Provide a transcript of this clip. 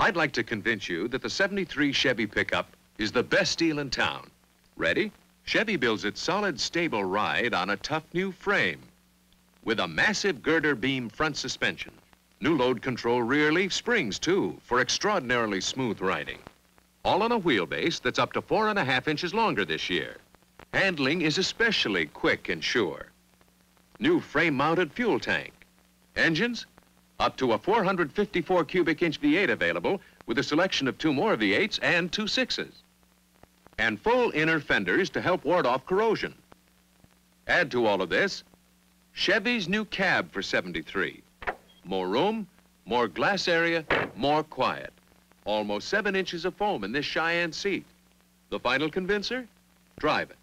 I'd like to convince you that the 73 Chevy pickup is the best deal in town. Ready? Chevy builds its solid, stable ride on a tough new frame with a massive girder beam front suspension. New load control rear leaf springs, too, for extraordinarily smooth riding. All on a wheelbase that's up to four and a half inches longer this year. Handling is especially quick and sure. New frame-mounted fuel tank. Engines, up to a 454 cubic inch V8 available with a selection of two more V8s and two sixes. And full inner fenders to help ward off corrosion. Add to all of this, Chevy's new cab for 73. More room, more glass area, more quiet. Almost seven inches of foam in this Cheyenne seat. The final convincer? Drive it.